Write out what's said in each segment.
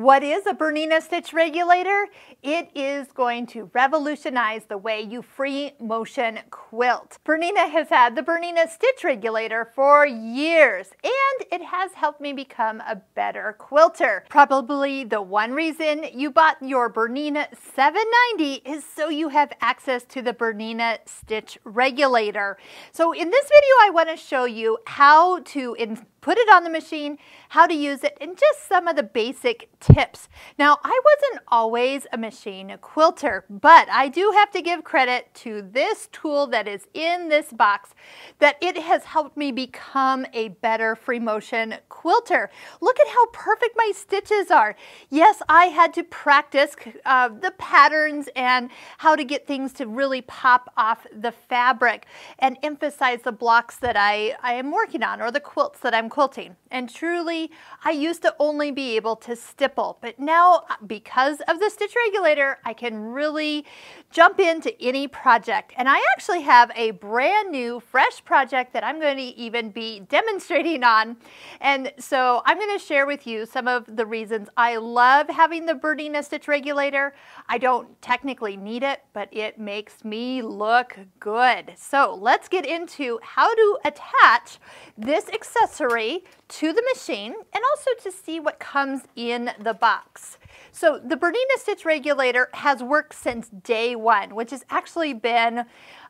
What is a Bernina stitch regulator? It is going to revolutionize the way you free motion quilt. Bernina has had the Bernina stitch regulator for years and it has helped me become a better quilter. Probably the one reason you bought your Bernina 790 is so you have access to the Bernina stitch regulator. So in this video I want to show you how to put it on the machine, how to use it, and just some of the basic tips. Now, I wasn't always a machine quilter, but I do have to give credit to this tool that is in this box that it has helped me become a better free motion quilter. Look at how perfect my stitches are. Yes, I had to practice uh, the patterns and how to get things to really pop off the fabric and emphasize the blocks that I, I am working on or the quilts that I'm quilting. And truly, I used to only be able to stipple, but now because of the stitch regulator, I can really jump into any project. And I actually have a brand new, fresh project that I'm going to even be demonstrating on. And so I'm going to share with you some of the reasons I love having the Bernina stitch regulator. I don't technically need it, but it makes me look good. So let's get into how to attach this accessory to the machine and also to see what comes in the box. So the Bernina Stitch Regulator has worked since day one, which has actually been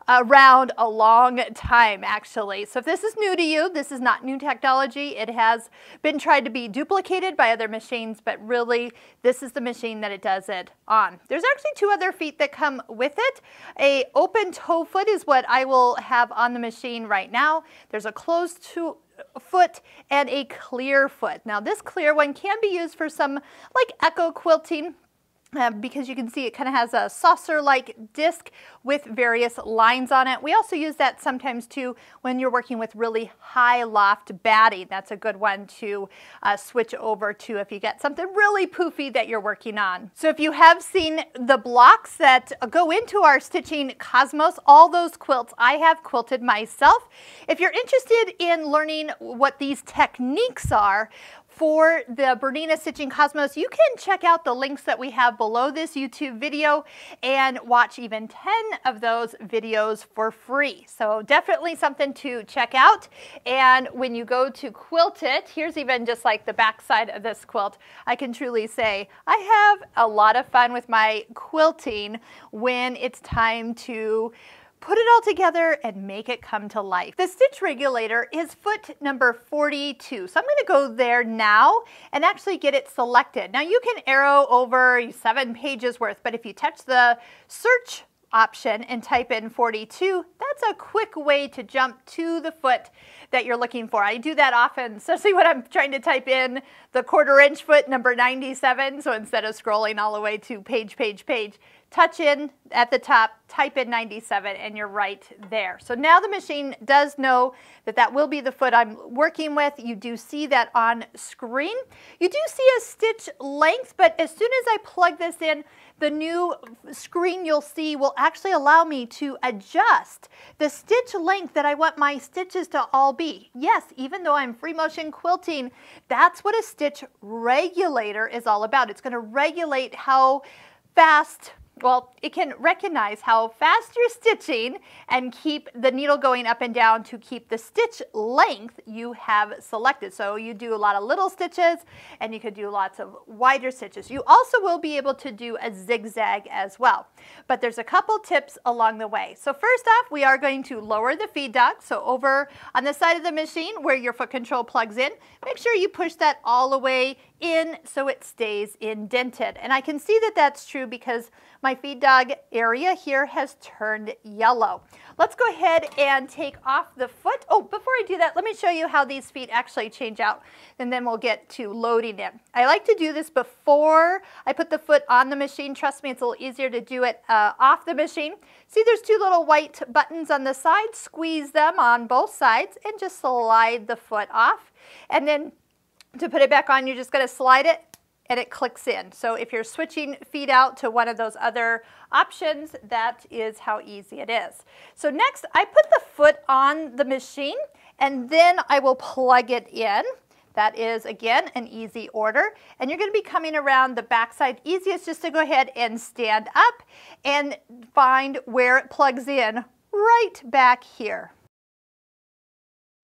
around a long time actually. So if this is new to you, this is not new technology. It has been tried to be duplicated by other machines, but really this is the machine that it does it on. There's actually two other feet that come with it. A open toe foot is what I will have on the machine right now. There's a closed toe foot and a clear foot. Now this clear one can be used for some like echo quilting uh, because you can see it kind of has a saucer-like disc with various lines on it. We also use that sometimes too when you're working with really high loft batting. That's a good one to uh, switch over to if you get something really poofy that you're working on. So if you have seen the blocks that go into our Stitching Cosmos, all those quilts I have quilted myself. If you're interested in learning what these techniques are, for the Bernina Stitching Cosmos, you can check out the links that we have below this YouTube video and watch even 10 of those videos for free. So definitely something to check out. And when you go to quilt it, here's even just like the back side of this quilt, I can truly say I have a lot of fun with my quilting when it's time to put it all together and make it come to life. The stitch regulator is foot number 42. So I'm gonna go there now and actually get it selected. Now you can arrow over seven pages worth, but if you touch the search option and type in 42, that's a quick way to jump to the foot that you're looking for. I do that often, especially when I'm trying to type in the quarter inch foot number 97. So instead of scrolling all the way to page, page, page, touch in at the top, type in 97, and you're right there. So now the machine does know that that will be the foot I'm working with. You do see that on screen. You do see a stitch length, but as soon as I plug this in, the new screen you'll see will actually allow me to adjust the stitch length that I want my stitches to all be. Yes, even though I'm free motion quilting, that's what a stitch regulator is all about. It's going to regulate how fast well, it can recognize how fast you're stitching and keep the needle going up and down to keep the stitch length you have selected. So you do a lot of little stitches and you could do lots of wider stitches. You also will be able to do a zigzag as well. But there's a couple tips along the way. So first off, we are going to lower the feed dog. So over on the side of the machine where your foot control plugs in, make sure you push that all the way in so it stays indented. And I can see that that's true because my feed dog area here has turned yellow. Let's go ahead and take off the foot. Oh, before I do that, let me show you how these feet actually change out and then we'll get to loading it. I like to do this before I put the foot on the machine. Trust me, it's a little easier to do it uh, off the machine. See, there's two little white buttons on the side. Squeeze them on both sides and just slide the foot off. And then to put it back on, you're just going to slide it and it clicks in. So if you're switching feet out to one of those other options, that is how easy it is. So next, I put the foot on the machine and then I will plug it in. That is, again, an easy order. And you're going to be coming around the backside. Easiest just to go ahead and stand up and find where it plugs in right back here.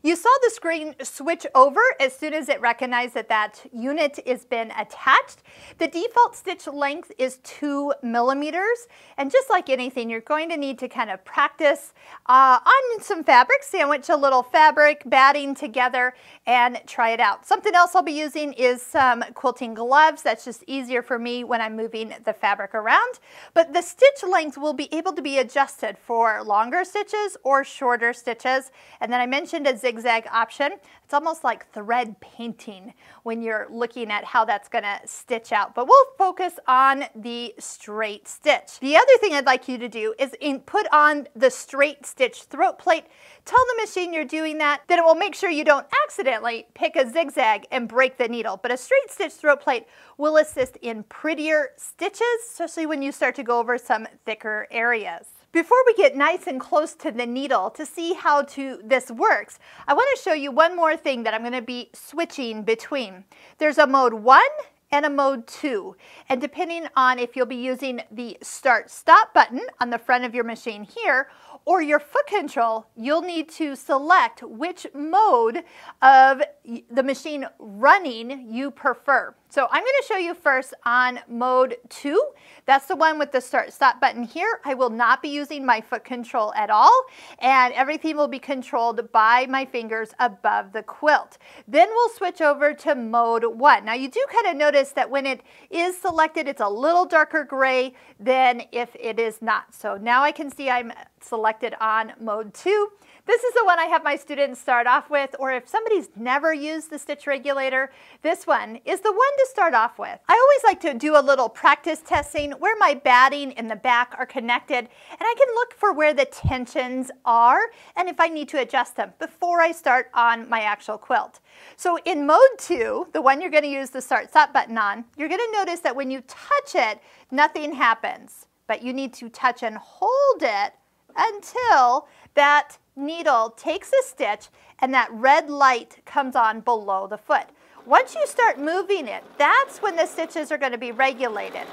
You saw the screen switch over as soon as it recognized that that unit has been attached. The default stitch length is two millimeters. And just like anything, you're going to need to kind of practice uh, on some fabric, sandwich a little fabric, batting together, and try it out. Something else I'll be using is some quilting gloves. That's just easier for me when I'm moving the fabric around. But the stitch length will be able to be adjusted for longer stitches or shorter stitches. And then I mentioned a zigzag option. It's almost like thread painting when you're looking at how that's gonna stitch out. But we'll focus on the straight stitch. The other thing I'd like you to do is put on the straight stitch throat plate. Tell the machine you're doing that, then it will make sure you don't accidentally pick a zigzag and break the needle. But a straight stitch throat plate will assist in prettier stitches, especially when you start to go over some thicker areas. Before we get nice and close to the needle to see how to this works, I want to show you one more thing that I'm going to be switching between. There's a mode 1 and a mode 2. And depending on if you'll be using the start stop button on the front of your machine here or your foot control, you'll need to select which mode of the machine running you prefer. So I'm going to show you first on mode 2. That's the one with the start stop button here. I will not be using my foot control at all and everything will be controlled by my fingers above the quilt. Then we'll switch over to mode 1. Now you do kind of notice that when it is selected it's a little darker gray than if it is not. So now I can see I'm selected on mode 2. This is the one I have my students start off with, or if somebody's never used the stitch regulator, this one is the one to start off with. I always like to do a little practice testing where my batting and the back are connected, and I can look for where the tensions are and if I need to adjust them before I start on my actual quilt. So in mode two, the one you're gonna use the start stop button on, you're gonna notice that when you touch it, nothing happens, but you need to touch and hold it until that needle takes a stitch and that red light comes on below the foot. Once you start moving it, that's when the stitches are going to be regulated.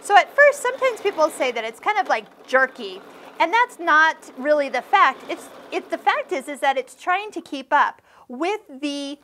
So at first, sometimes people say that it's kind of like jerky, and that's not really the fact. It's, it, the fact is, is that it's trying to keep up with the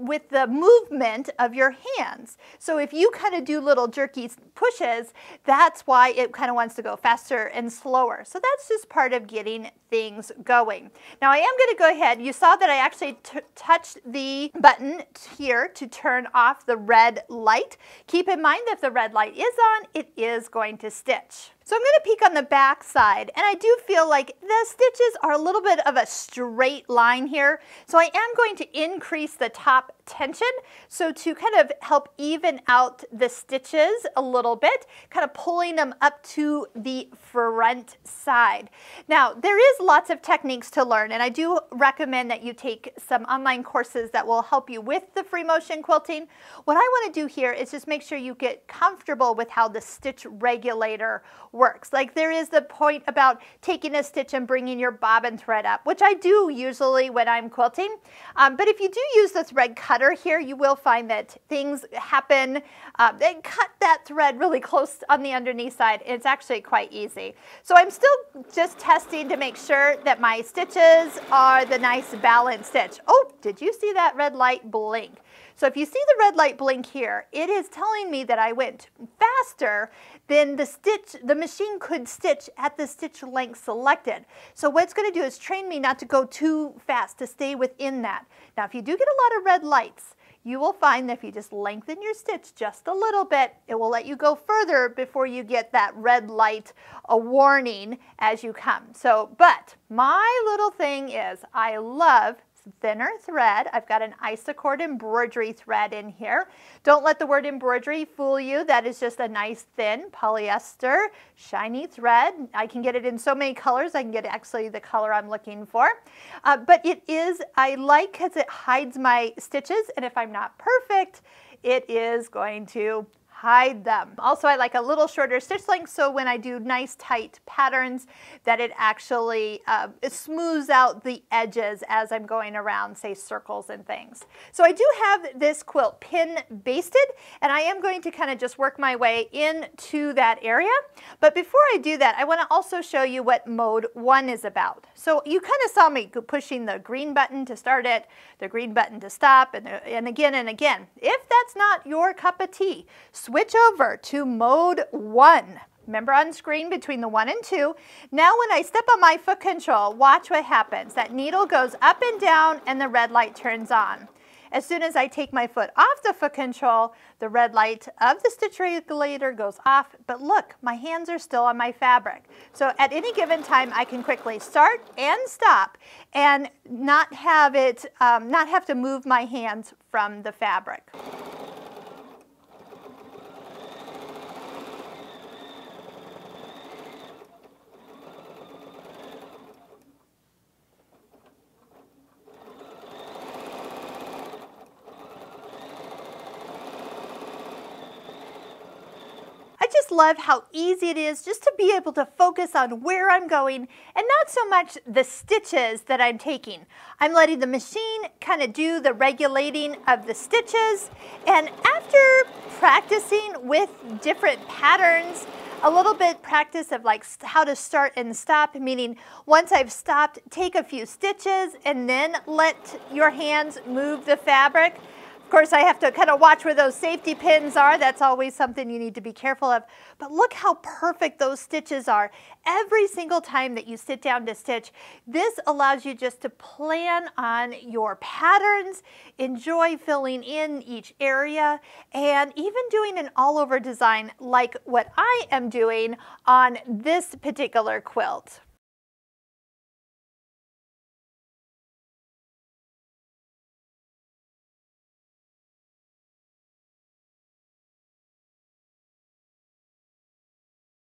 with the movement of your hands. So if you kind of do little jerky pushes, that's why it kind of wants to go faster and slower. So that's just part of getting things going. Now I am going to go ahead, you saw that I actually touched the button here to turn off the red light. Keep in mind that if the red light is on, it is going to stitch. So I'm going to peek on the back side and I do feel like the stitches are a little bit of a straight line here. So I am going to increase the top tension so to kind of help even out the stitches a little bit, kind of pulling them up to the front side. Now there is lots of techniques to learn and I do recommend that you take some online courses that will help you with the free motion quilting. What I want to do here is just make sure you get comfortable with how the stitch regulator works. Like there is the point about taking a stitch and bringing your bobbin thread up, which I do usually when I'm quilting. Um, but if you do use the thread cutter here, you will find that things happen. Uh, they cut that thread really close on the underneath side. It's actually quite easy. So I'm still just testing to make sure that my stitches are the nice balanced stitch. Oh, did you see that red light blink? So if you see the red light blink here, it is telling me that I went faster than the stitch, the machine could stitch at the stitch length selected. So what it's going to do is train me not to go too fast, to stay within that. Now if you do get a lot of red lights, you will find that if you just lengthen your stitch just a little bit, it will let you go further before you get that red light, a warning as you come. So, but my little thing is I love thinner thread. I've got an Isacord embroidery thread in here. Don't let the word embroidery fool you. That is just a nice thin polyester shiny thread. I can get it in so many colors. I can get actually the color I'm looking for. Uh, but it is, I like because it hides my stitches and if I'm not perfect, it is going to hide them. Also, I like a little shorter stitch length so when I do nice tight patterns that it actually uh, it smooths out the edges as I'm going around, say, circles and things. So I do have this quilt pin basted and I am going to kind of just work my way into that area. But before I do that, I want to also show you what mode one is about. So you kind of saw me pushing the green button to start it, the green button to stop, and, and again and again. If that's not your cup of tea, switch over to mode one. Remember on screen between the one and two. Now when I step on my foot control, watch what happens. That needle goes up and down and the red light turns on. As soon as I take my foot off the foot control, the red light of the stitch regulator goes off, but look, my hands are still on my fabric. So at any given time, I can quickly start and stop and not have it, um, not have to move my hands from the fabric. Just love how easy it is just to be able to focus on where I'm going and not so much the stitches that I'm taking. I'm letting the machine kind of do the regulating of the stitches and after practicing with different patterns, a little bit practice of like how to start and stop, meaning once I've stopped, take a few stitches and then let your hands move the fabric. Of course, I have to kind of watch where those safety pins are. That's always something you need to be careful of. But look how perfect those stitches are. Every single time that you sit down to stitch, this allows you just to plan on your patterns, enjoy filling in each area, and even doing an all-over design like what I am doing on this particular quilt.